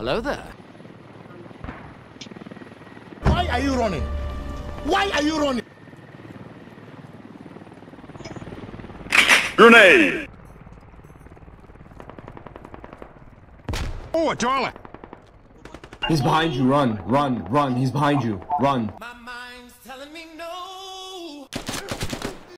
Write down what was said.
Hello there. Why are you running? Why are you running? Grenade! Oh, a toilet! He's behind you. Run, run, run. He's behind you. Run. My mind's telling me no.